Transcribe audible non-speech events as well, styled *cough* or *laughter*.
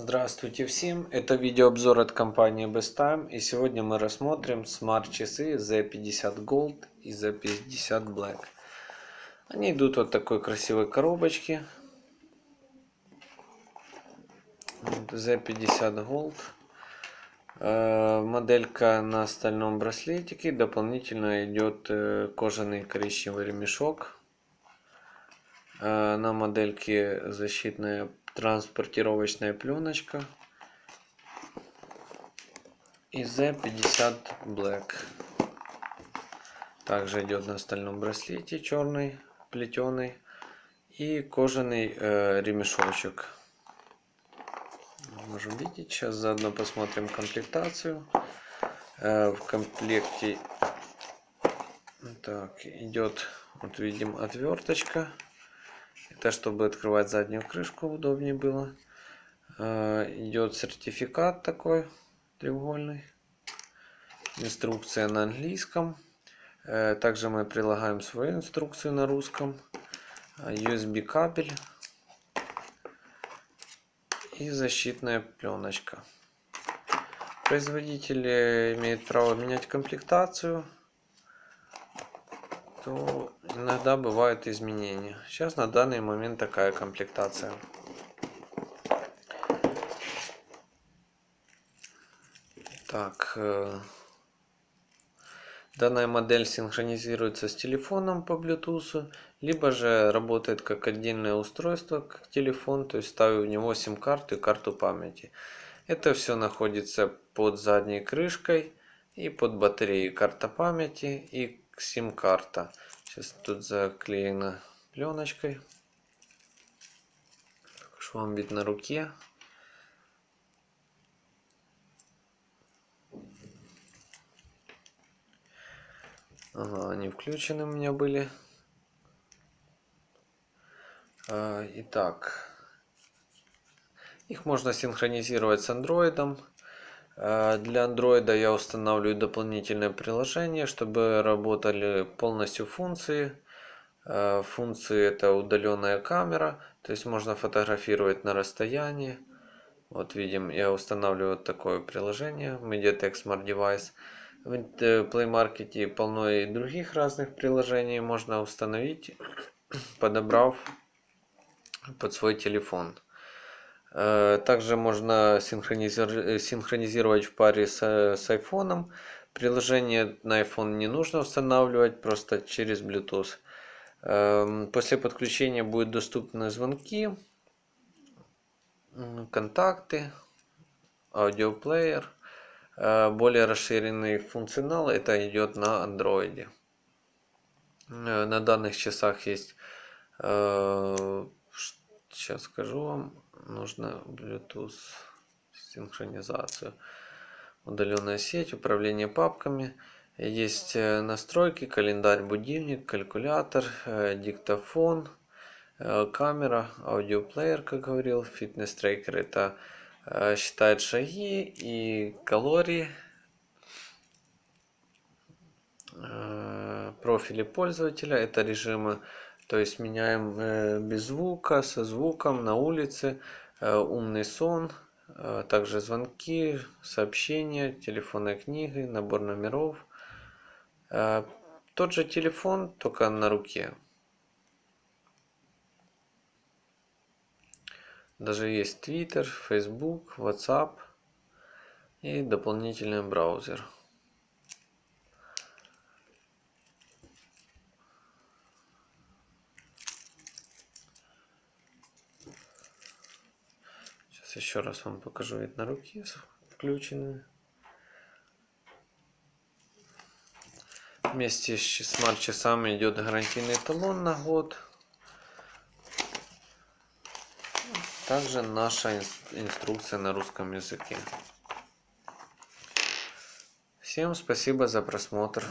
Здравствуйте всем! Это видеообзор от компании Besttime и сегодня мы рассмотрим смарт-часы Z50 Gold и Z50 Black. Они идут вот такой красивой коробочке. Z50 Gold. Э, моделька на стальном браслетике. Дополнительно идет э, кожаный коричневый ремешок. Э, на модельке защитная транспортировочная пленочка и Z50 Black. Также идет на стальном браслете черный, плетеный и кожаный э, ремешочек. Можем видеть. Сейчас заодно посмотрим комплектацию. Э, в комплекте так идет, вот видим, отверточка это чтобы открывать заднюю крышку удобнее было. А, идет сертификат такой треугольный. Инструкция на английском. Э, также мы прилагаем свою инструкцию на русском. USB кабель. И защитная пленочка. Производитель имеет право менять комплектацию то иногда бывают изменения. Сейчас на данный момент такая комплектация. Так, э, данная модель синхронизируется с телефоном по Bluetooth, либо же работает как отдельное устройство, как телефон, то есть ставлю в него сим-карту и карту памяти. Это все находится под задней крышкой и под батареей карта памяти и сим-карта. Сейчас тут заклеена пленочкой. Покажу вам вид на руке. Ага, они включены у меня были. А, итак, их можно синхронизировать с андроидом. Э, для андроида я устанавливаю дополнительное приложение, чтобы работали полностью функции. Э, функции это удаленная камера, то есть можно фотографировать на расстоянии. Вот видим, я устанавливаю вот такое приложение Mediatek Smart Device. В Play Market полно и других разных приложений можно установить, *clears throat* подобрав под свой телефон. Э, также можно синхронизировать в паре с, с iPhone. Приложение на iPhone не нужно устанавливать, просто через Bluetooth. Эм, после подключения будут доступны звонки, контакты, аудиоплеер. Э, более расширенный функционал это идет на Android. Э, на данных часах есть, сейчас скажу вам, нужно Bluetooth синхронизацию. Удаленная сеть, управление папками. Есть э, настройки, календарь, будильник, калькулятор, э, диктофон, э, камера, аудиоплеер, как говорил, фитнес-трекер это считает шаги и калории, профили пользователя, это режимы то есть меняем э, без звука, со звуком на улице, э, умный сон, э, также звонки, сообщения, телефонные книги, набор номеров. Тот же телефон, только на руке. Даже есть Twitter, Facebook, WhatsApp и дополнительный браузер. Сейчас еще раз вам покажу вид на руки включенные. Вместе с смарт-часами идет гарантийный талон на год. Также наша инструкция на русском языке. Всем спасибо за просмотр.